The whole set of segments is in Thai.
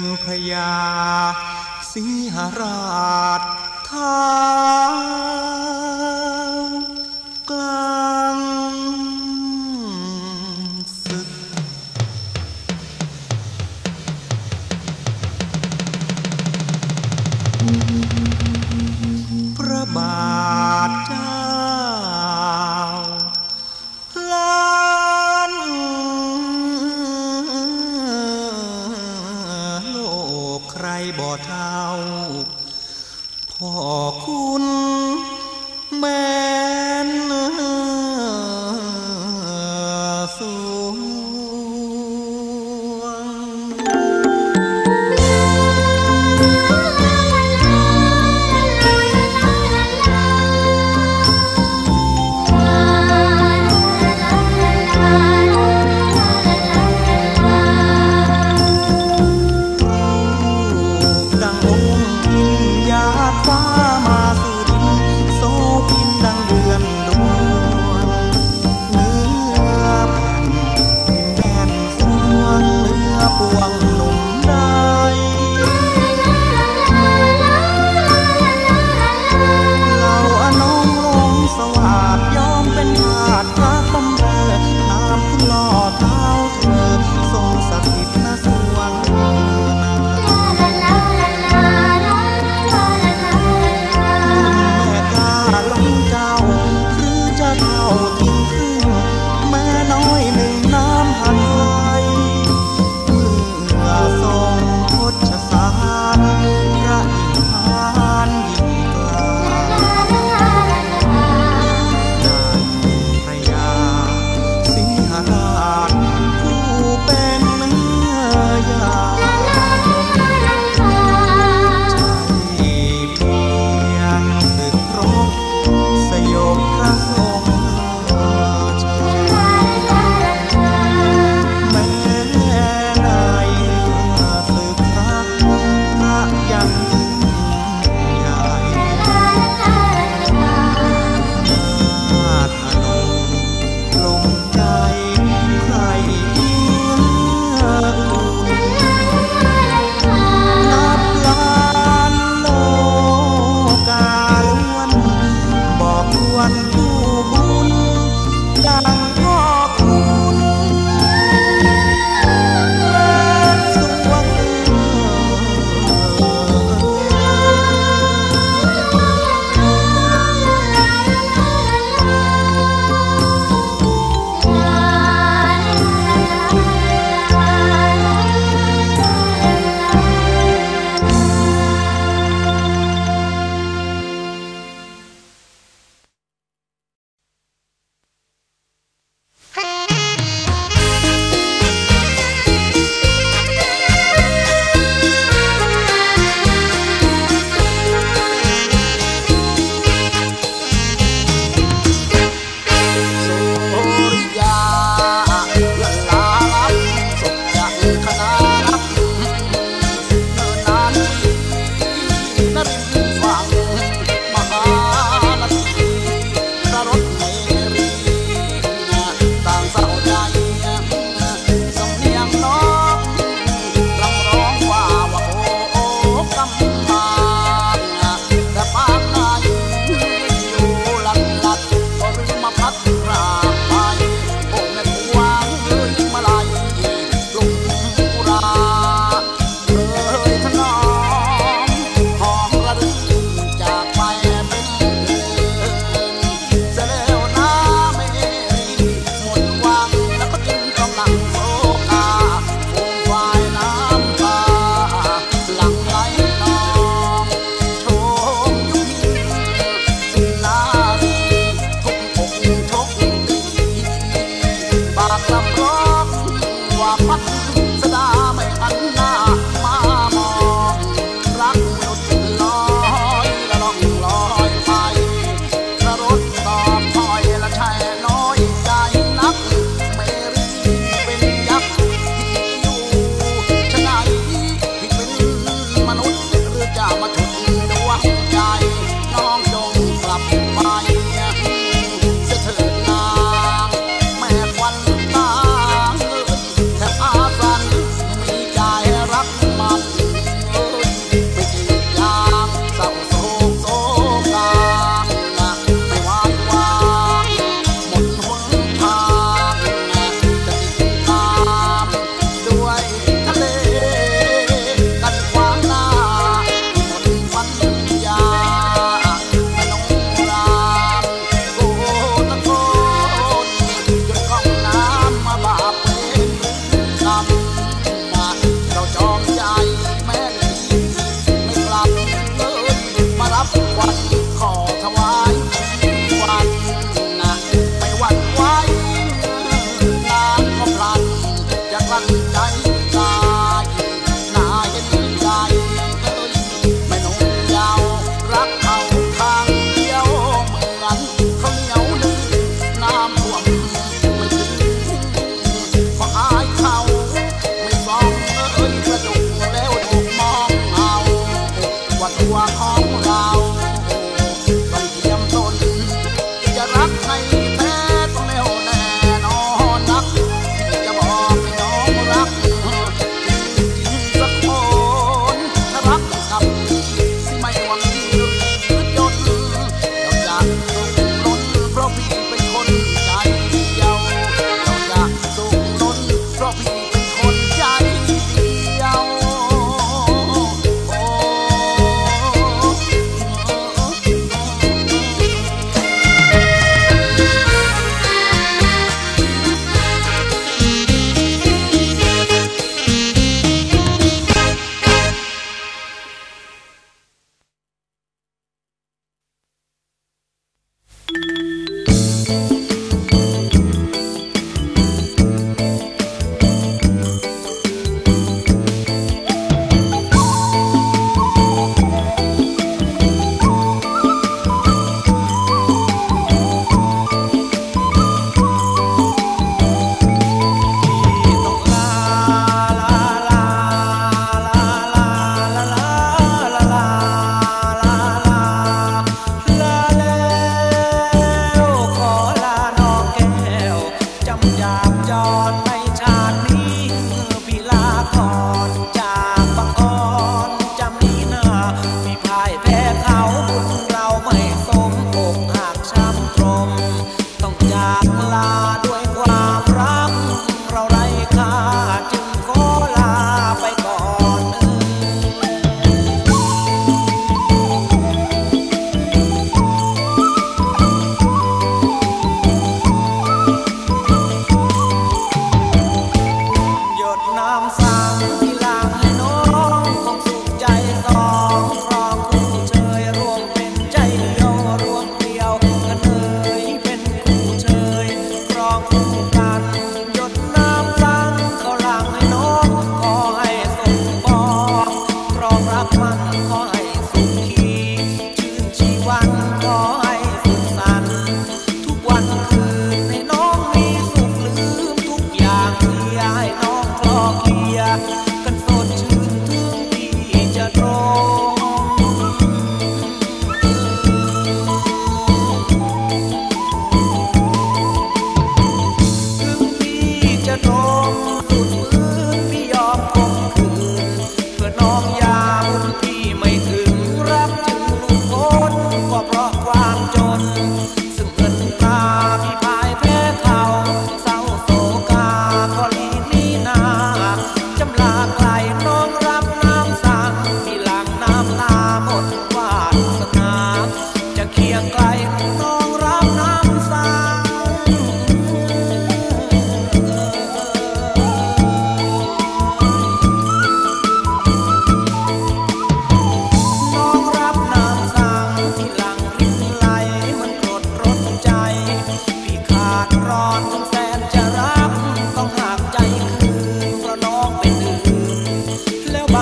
นพระยาสีหราชทา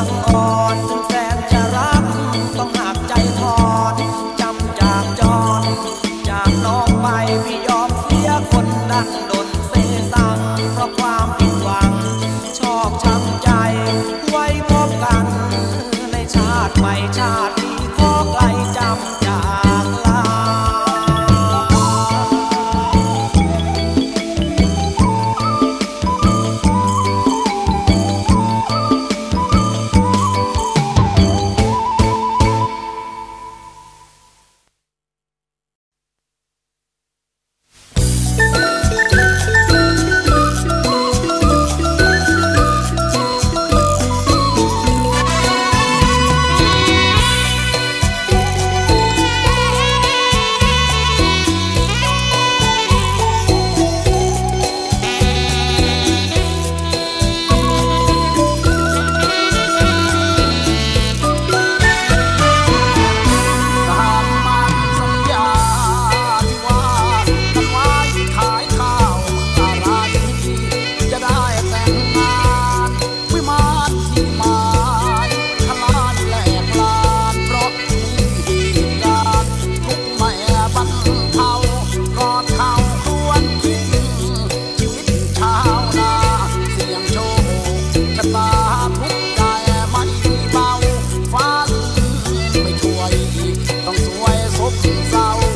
Oh. Vou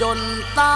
ជនតា